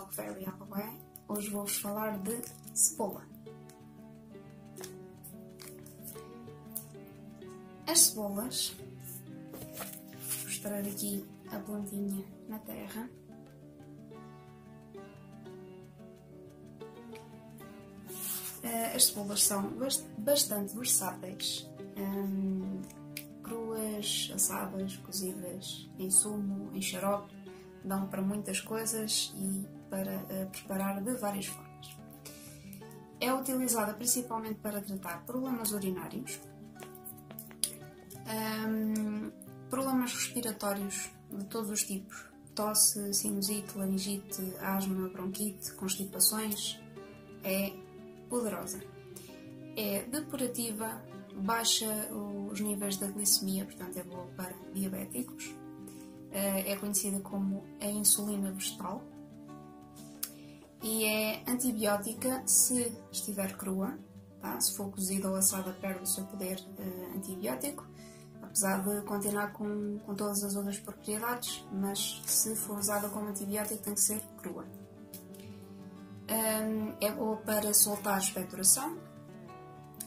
vlog Very Away. Hoje vou-vos falar de cebola. As cebolas, vou mostrar aqui a plantinha na terra. Eh, as cebolas são bastante versáteis. Hum, cruas, assadas, cozidas, em sumo, em xarope, dão para muitas coisas e para uh, preparar de várias formas. É utilizada principalmente para tratar problemas urinários, um, problemas respiratórios de todos os tipos, tosse, sinusite, laringite, asma, bronquite, constipações, é poderosa. É depurativa, baixa os níveis da glicemia, portanto é boa para diabéticos. Eh, é conhecida como a insulina vegetal e é antibiótica se estiver crua, tá? se for cozida ou assada perde o seu poder uh, antibiótico, apesar de continuar com, com todas as outras propriedades, mas se for usada como antibiótico tem que ser crua. Um, é boa para soltar expectoração,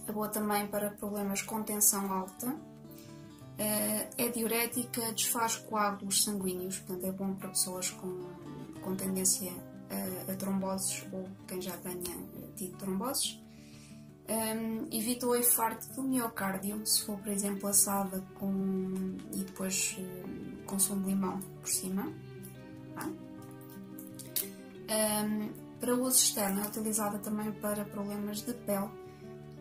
é boa também para problemas com tensão alta, eh, é diurética, desfaz coágulos sanguíneos, portanto é bom para pessoas com, com tendência a, tromboses ou quem já tenha tido tromboses. Um, evita o infarto do miocárdio, se for, por exemplo, assada com, e depois um, consumo de limão por cima. Tá? Um, para uso externo, é utilizada também para problemas de pele,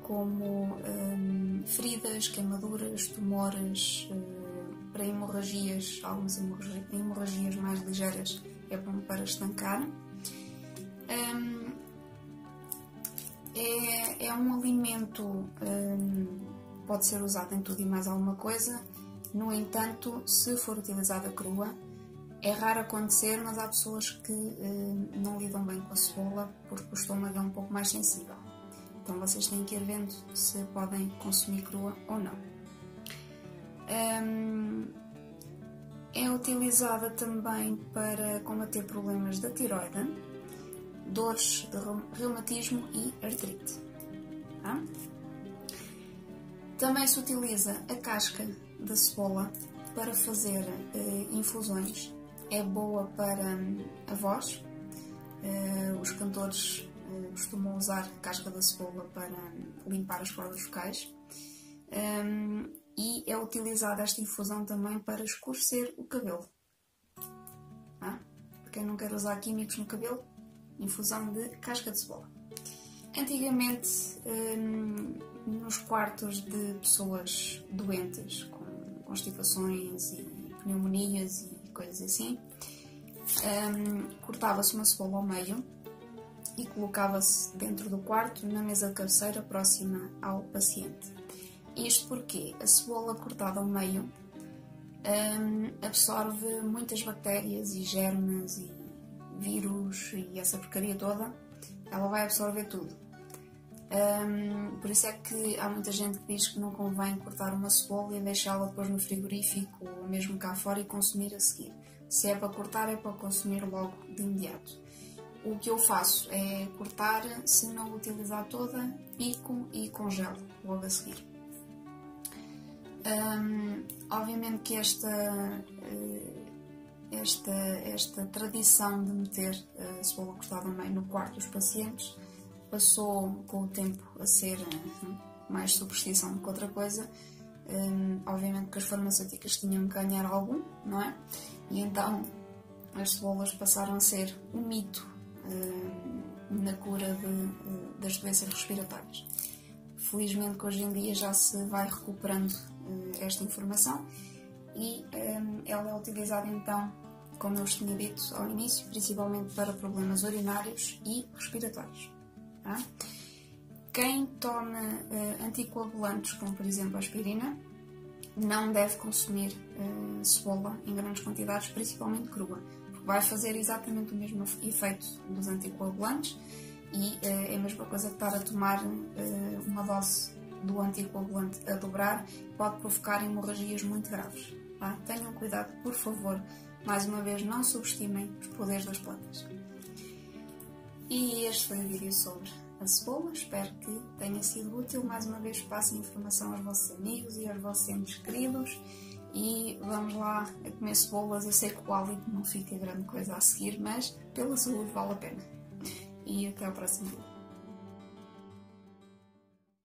como feridas, queimaduras, tumores, uh, para hemorragias, algumas hemorragias mais ligeiras é bom para estancar. Um, é, é, um alimento, um, pode ser usado em tudo e mais alguma coisa, no entanto, se for utilizada crua, é raro acontecer, mas há pessoas que não lidam bem com a cebola porque o estômago é um pouco mais sensível. Então vocês têm que ir vendo se podem consumir crua ou não. É utilizada também para combater problemas da tiroide, dores de reumatismo e artrite. Tá? Também se utiliza a casca da cebola para fazer uh, infusões. É boa para um, a voz. Uh, os cantores costumam usar casca da cebola para limpar as cordas vocais. Um, e é utilizada esta infusão também para escurecer o cabelo. Ah, para quem não quer usar químicos no cabelo, infusão de casca de cebola. Antigamente, um, nos quartos de pessoas doentes, com constipações e pneumonias e coisas assim, um, cortava-se uma cebola ao meio e colocava-se dentro do quarto na mesa de cabeceira próxima ao paciente. Isto porque a cebola cortada ao meio um, absorve muitas bactérias e germes e vírus e essa porcaria toda. Ela vai absorver tudo. Um, por isso é que há muita gente que diz que não convém cortar uma cebola e deixá-la depois no frigorífico ou mesmo cá fora e consumir a seguir. Se é para cortar, é para consumir logo de imediato o que eu faço é cortar, se não utilizar toda, pico e congelo logo a seguir. Um, obviamente que esta, eh, esta, esta tradição de meter a cebola cortada meio no quarto dos pacientes passou com o tempo a ser hum, mais superstição do que outra coisa. Um, obviamente que as farmacêuticas tinham que ganhar algum, não é? E então as cebolas passaram a ser um mito eh, na cura de, eh, das doenças respiratórias. Felizmente que hoje em dia já se vai recuperando eh, esta informação e ela é utilizada então, como eu vos tinha dito ao início, principalmente para problemas urinários e respiratórios. Tá? Quem toma anticoagulantes, como por exemplo a aspirina, não deve consumir cebola em grandes quantidades, principalmente crua vai fazer exatamente o mesmo efeito dos anticoagulantes e uh, é a mesma coisa que estar a tomar uh, uma dose do anticoagulante a dobrar pode provocar hemorragias muito graves. Tá? Tenham cuidado, por favor, Mais uma vez, não subestimem os poderes das plantas. E este foi o vídeo sobre a cebola. Espero que tenha sido útil. Mais uma vez, passem informação aos vossos amigos e aos vossos entes queridos. E vamos lá a comer cebolas. Eu sei que o hálito não fica grande coisa a seguir, mas pela saúde vale a pena. E até ao próximo vídeo.